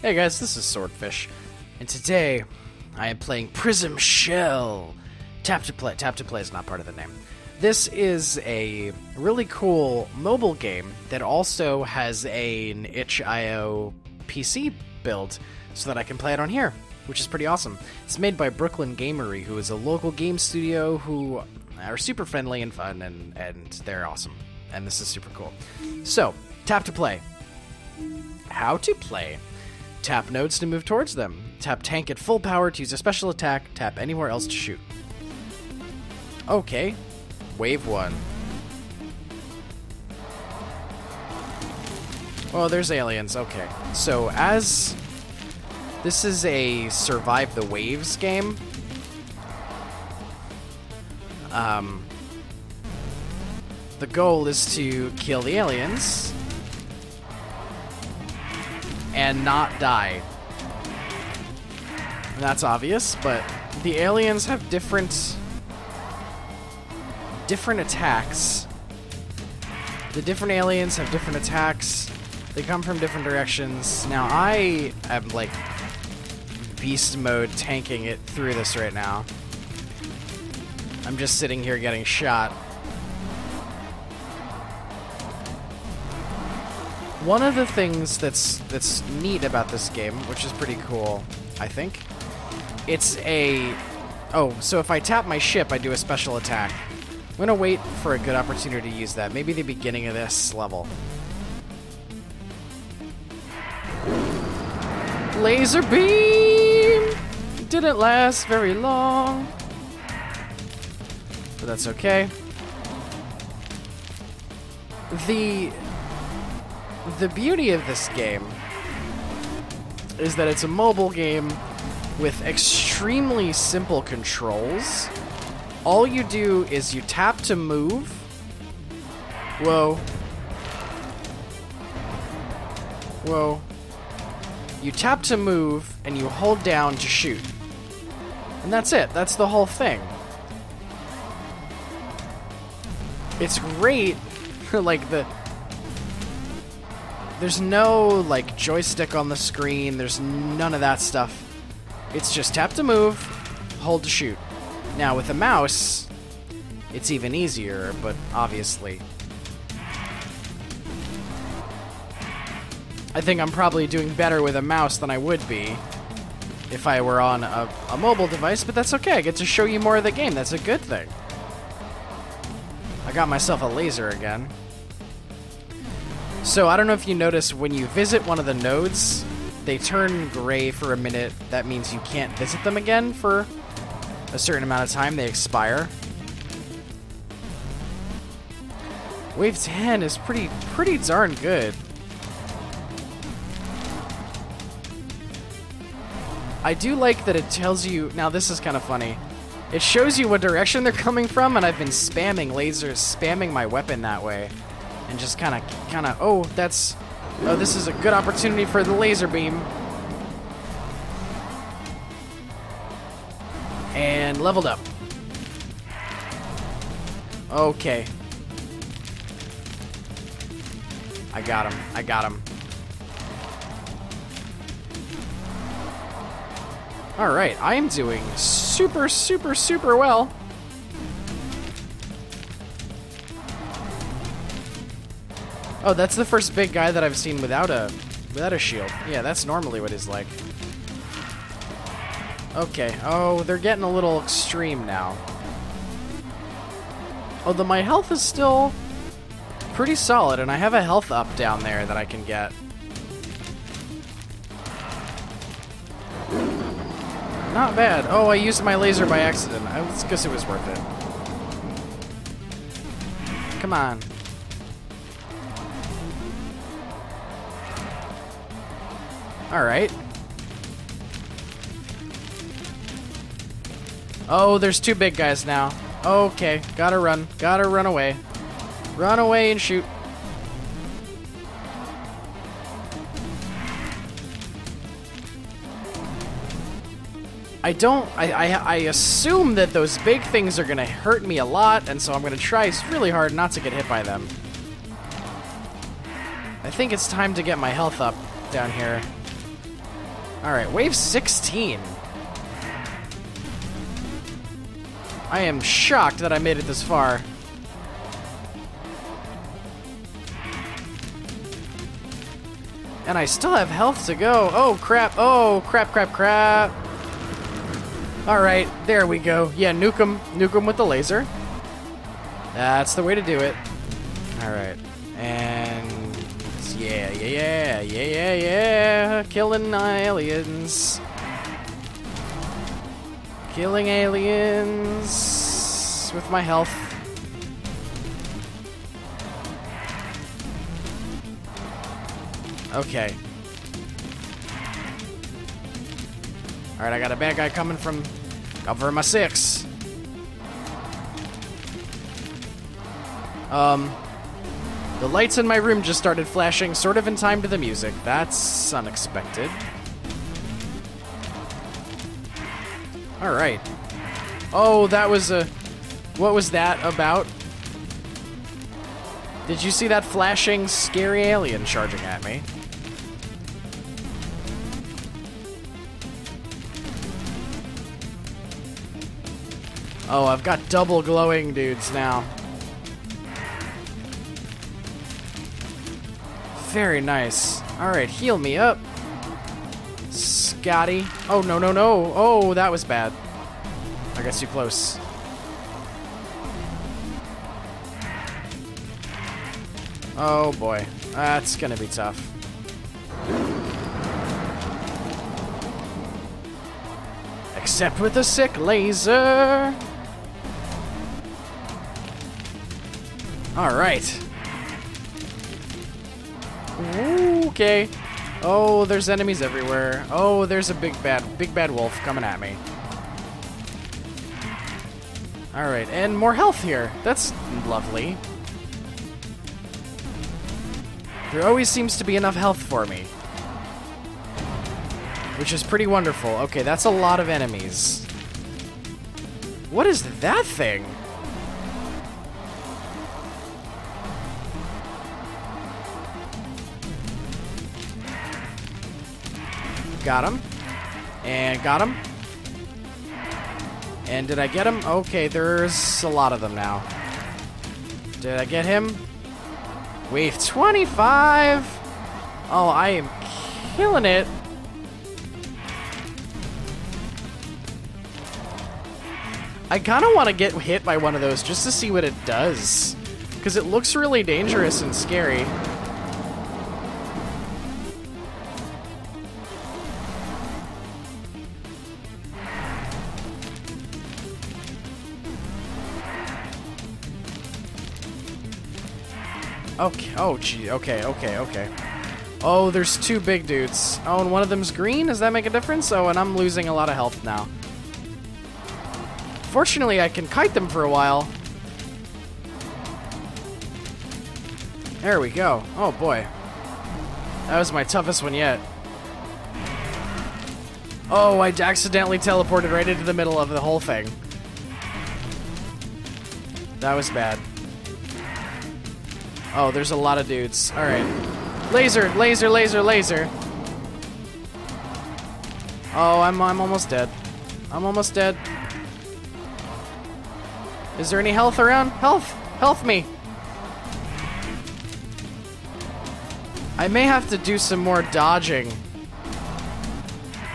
Hey guys, this is Swordfish, and today I am playing Prism Shell. Tap to play. Tap to play is not part of the name. This is a really cool mobile game that also has an itch.io PC build so that I can play it on here, which is pretty awesome. It's made by Brooklyn Gamery, who is a local game studio who are super friendly and fun, and, and they're awesome. And this is super cool. So, tap to play. How to play. Tap nodes to move towards them. Tap tank at full power to use a special attack. Tap anywhere else to shoot. Okay. Wave 1. Oh, there's aliens. Okay. So, as this is a survive the waves game, um, the goal is to kill the aliens and not die. And that's obvious, but the aliens have different different attacks. The different aliens have different attacks. They come from different directions. Now I am like beast mode tanking it through this right now. I'm just sitting here getting shot. One of the things that's that's neat about this game, which is pretty cool, I think, it's a oh, so if I tap my ship, I do a special attack. I'm gonna wait for a good opportunity to use that. Maybe the beginning of this level. Laser beam didn't last very long, but that's okay. The the beauty of this game is that it's a mobile game with extremely simple controls. All you do is you tap to move. Whoa. Whoa. You tap to move and you hold down to shoot. And that's it. That's the whole thing. It's great. For like the there's no like joystick on the screen. There's none of that stuff. It's just tap to move, hold to shoot. Now with a mouse, it's even easier, but obviously. I think I'm probably doing better with a mouse than I would be if I were on a, a mobile device, but that's okay. I get to show you more of the game. That's a good thing. I got myself a laser again. So I don't know if you notice when you visit one of the nodes, they turn gray for a minute. That means you can't visit them again for a certain amount of time. They expire. Wave 10 is pretty pretty darn good. I do like that it tells you now this is kind of funny. It shows you what direction they're coming from and I've been spamming lasers, spamming my weapon that way and just kind of, kind of, oh, that's, oh, this is a good opportunity for the laser beam. And leveled up. Okay. I got him. I got him. Alright, I am doing super, super, super well. Oh, that's the first big guy that I've seen without a without a shield. Yeah, that's normally what he's like. Okay. Oh, they're getting a little extreme now. Oh, Although my health is still pretty solid, and I have a health up down there that I can get. Not bad. Oh, I used my laser by accident. I guess it was worth it. Come on. Alright. Oh, there's two big guys now. Okay, gotta run. Gotta run away. Run away and shoot. I don't, I, I, I assume that those big things are gonna hurt me a lot, and so I'm gonna try really hard not to get hit by them. I think it's time to get my health up down here. Alright, wave 16. I am shocked that I made it this far. And I still have health to go. Oh, crap. Oh, crap, crap, crap. Alright, there we go. Yeah, nuke him. Nuke with the laser. That's the way to do it. Alright. And... Yeah, yeah, yeah, yeah, yeah. Killing aliens. Killing aliens with my health. Okay. Alright, I got a bad guy coming from cover my six. Um, the lights in my room just started flashing sort of in time to the music. That's unexpected. Alright. Oh, that was a... What was that about? Did you see that flashing, scary alien charging at me? Oh, I've got double glowing dudes now. Very nice. Alright, heal me up. Scotty. Oh, no, no, no. Oh, that was bad. I got too close. Oh, boy. That's gonna be tough. Except with a sick laser. All Okay. Oh, there's enemies everywhere. Oh, there's a big bad, big bad wolf coming at me. All right, and more health here. That's lovely. There always seems to be enough health for me. Which is pretty wonderful. Okay, that's a lot of enemies. What is that thing? Got him. And got him. And did I get him? Okay, there's a lot of them now. Did I get him? Wave 25! Oh, I am killing it. I kind of want to get hit by one of those just to see what it does. Because it looks really dangerous and scary. Okay. Oh, gee. Okay, okay, okay. Oh, there's two big dudes. Oh, and one of them's green? Does that make a difference? Oh, and I'm losing a lot of health now. Fortunately, I can kite them for a while. There we go. Oh, boy. That was my toughest one yet. Oh, I accidentally teleported right into the middle of the whole thing. That was bad. Oh, there's a lot of dudes. Alright. Laser, laser, laser, laser. Oh, I'm, I'm almost dead. I'm almost dead. Is there any health around? Health! Health me! I may have to do some more dodging.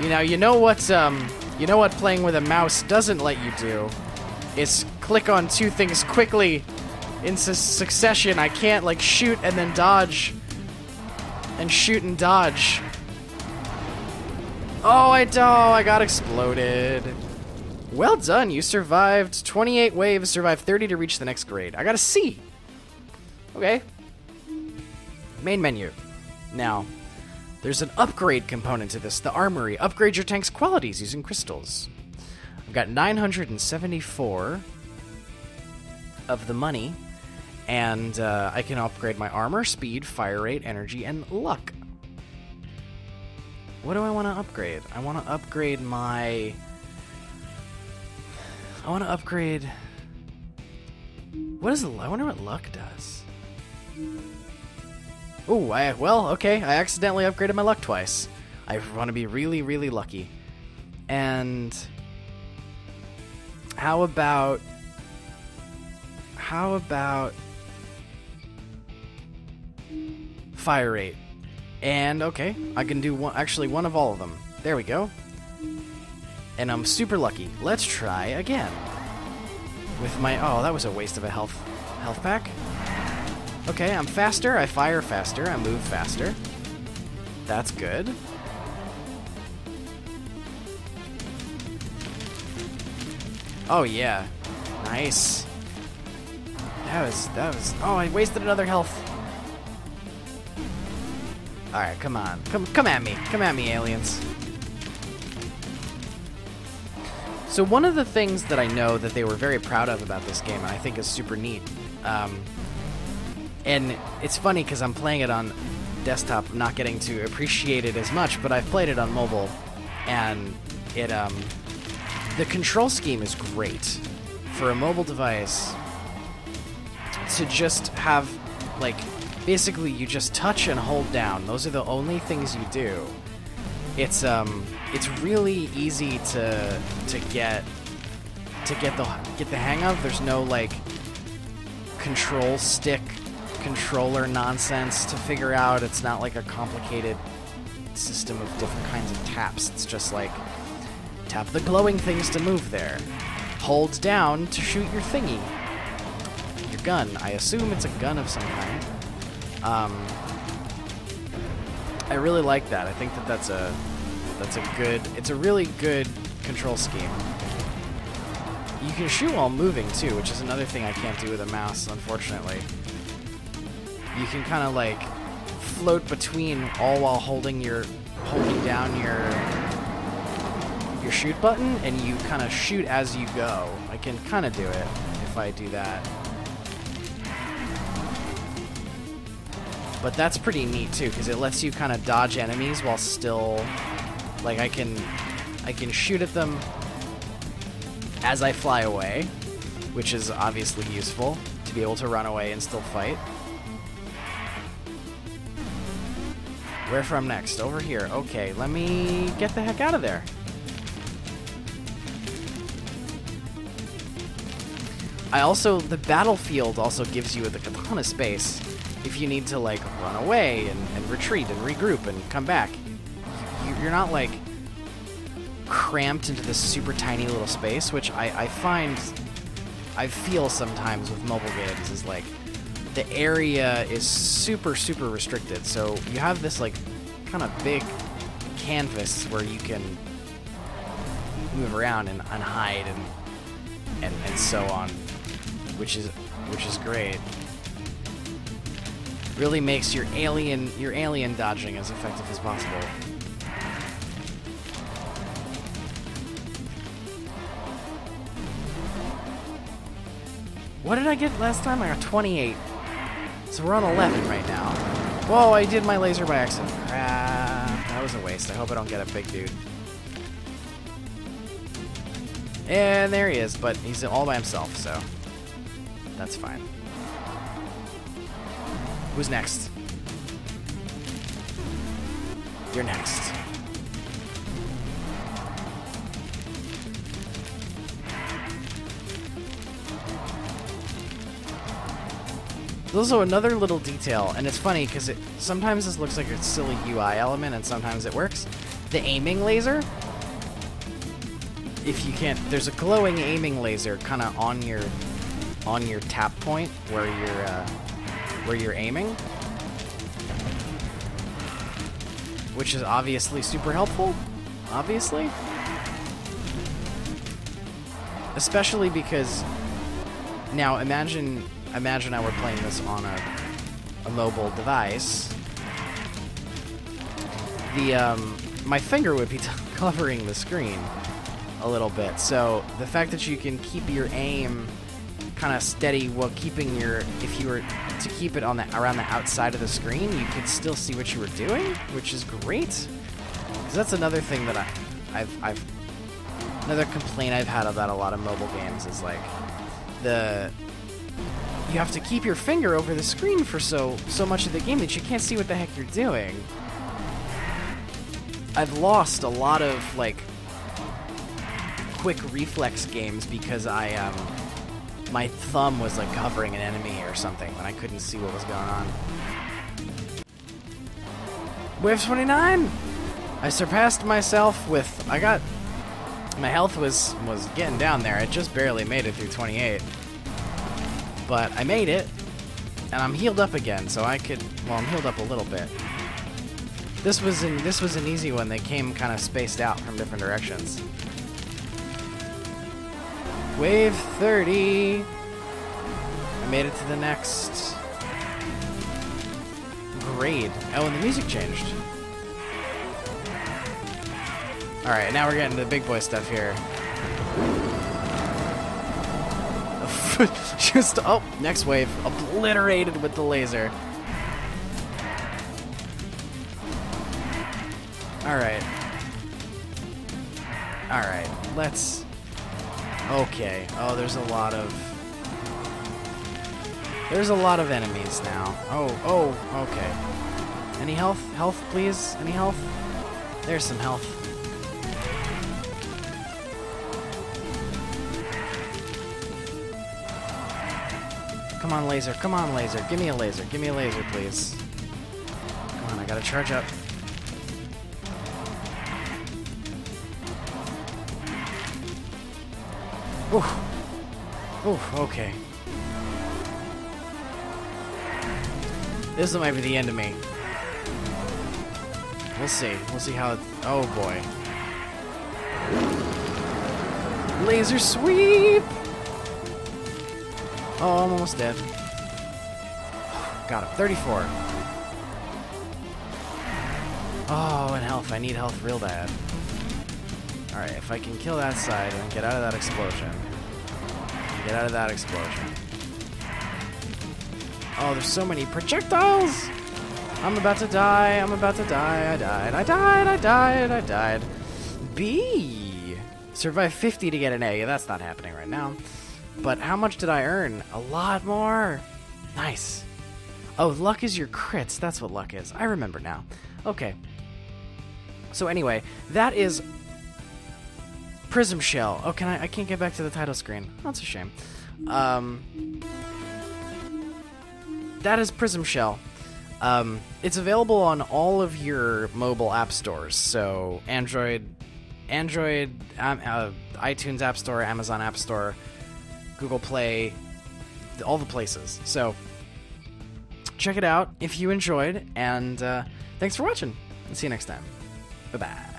You know, you know what, um, you know what playing with a mouse doesn't let you do? It's click on two things quickly in su succession. I can't like shoot and then dodge and shoot and dodge. Oh, I oh, I got exploded. Well done, you survived 28 waves, survived 30 to reach the next grade. I got a C. Okay. Main menu. Now, there's an upgrade component to this, the armory. Upgrade your tank's qualities using crystals. I've got 974 of the money and uh, I can upgrade my armor, speed, fire rate, energy, and luck. What do I want to upgrade? I want to upgrade my... I want to upgrade... What is. I wonder what luck does. Oh, I... Well, okay. I accidentally upgraded my luck twice. I want to be really, really lucky. And how about how about fire rate? And okay, I can do one actually one of all of them. There we go. And I'm super lucky. Let's try again. With my oh, that was a waste of a health health pack. Okay, I'm faster, I fire faster, I move faster. That's good. Oh yeah. Nice. That was that was oh I wasted another health. Alright, come on. Come come at me. Come at me, aliens. So one of the things that I know that they were very proud of about this game, and I think is super neat, um, and it's funny because I'm playing it on desktop, not getting to appreciate it as much, but I've played it on mobile, and it um, the control scheme is great for a mobile device to just have like basically you just touch and hold down. Those are the only things you do. It's um it's really easy to to get to get the get the hang of. There's no like control stick controller nonsense to figure out. It's not like a complicated system of different kinds of taps. It's just like tap the glowing things to move there. Hold down to shoot your thingy. Your gun. I assume it's a gun of some kind. Um, I really like that. I think that that's a that's a good. It's a really good control scheme. You can shoot while moving too, which is another thing I can't do with a mouse, unfortunately. You can kind of like float between all while holding your holding down your your shoot button, and you kind of shoot as you go. I can kind of do it if I do that. But that's pretty neat too, because it lets you kind of dodge enemies while still, like I can, I can shoot at them as I fly away, which is obviously useful to be able to run away and still fight. Where from next? Over here. Okay, let me get the heck out of there. I also, the battlefield also gives you a ton of space if you need to like run away and, and retreat and regroup and come back. You, you're not like cramped into this super tiny little space, which I, I find I feel sometimes with mobile games is like the area is super super restricted. So you have this like kind of big canvas where you can move around and, and hide and, and and so on, which is which is great really makes your alien your alien dodging as effective as possible. What did I get last time? I got 28. So we're on 11 right now. Whoa, I did my laser by accident. Crap. That was a waste. I hope I don't get a big dude. And there he is, but he's all by himself, so that's fine. Who's next? You're next. There's also another little detail, and it's funny because it sometimes this looks like a silly UI element, and sometimes it works. The aiming laser. If you can't, there's a glowing aiming laser kind of on your on your tap point where you're uh, where you're aiming. Which is obviously super helpful. Obviously. Especially because now imagine imagine I were playing this on a, a mobile device. The um, my finger would be covering the screen a little bit. So the fact that you can keep your aim kind of steady while keeping your if you were to keep it on the around the outside of the screen, you could still see what you were doing, which is great. Because that's another thing that I, I've, I've, another complaint I've had about a lot of mobile games is like the you have to keep your finger over the screen for so so much of the game that you can't see what the heck you're doing. I've lost a lot of like quick reflex games because I um my thumb was like covering an enemy or something and I couldn't see what was going on. Wave 29! I surpassed myself with I got my health was was getting down there. I just barely made it through 28. But I made it and I'm healed up again, so I could well, I'm healed up a little bit. This was an this was an easy one. They came kind of spaced out from different directions. Wave 30. I made it to the next grade. Oh, and the music changed. Alright, now we're getting to the big boy stuff here. Just, oh, next wave. Obliterated with the laser. Alright. Alright, let's... Okay. Oh, there's a lot of... There's a lot of enemies now. Oh, oh, okay. Any health? Health, please? Any health? There's some health. Come on, laser. Come on, laser. Give me a laser. Give me a laser, please. Come on, I gotta charge up. Oof. Oof, okay. This might be the end of me. We'll see. We'll see how it... Oh, boy. Laser sweep! Oh, I'm almost dead. Got him. 34. Oh, and health. I need health real bad. Alright, if I can kill that side and get out of that explosion. Get out of that explosion. Oh, there's so many projectiles! I'm about to die, I'm about to die, I died, I died, I died, I died. B! Survive 50 to get an A. That's not happening right now. But how much did I earn? A lot more. Nice. Oh, luck is your crits. That's what luck is. I remember now. Okay. So anyway, that is Prism Shell. Oh, can I? I can't get back to the title screen. That's a shame. Um, that is Prism Shell. Um, it's available on all of your mobile app stores. So Android, Android, um, uh, iTunes App Store, Amazon App Store, Google Play, all the places. So check it out if you enjoyed, and uh, thanks for watching. And see you next time. Bye bye.